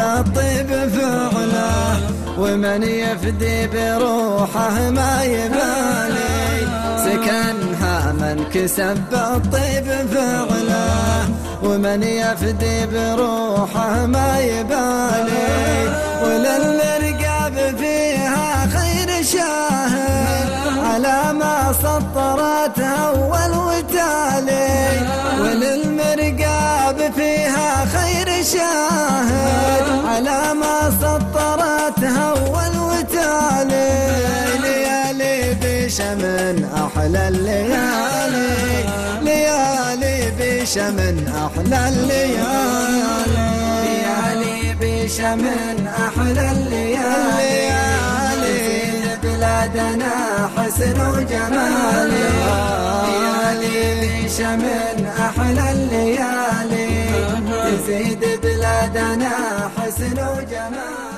بالطيب فعله ومن يفدي بروحه ما يبالي. سكنها من كسب بالطيب فعله ومن يفدي بروحه ما يبالي. وللمرقاب فيها خير شاهد على ما سطرت أول وتالي. وللمرقاب فيها خير شاهد أحلى الليالي ليالي بشمن أحلى الليالي. ليالي بشمن أحلى الليالي. بلادنا حسن وجمال ليالي بشمن أحلى الليالي. تزيد بلادنا حسن وجمال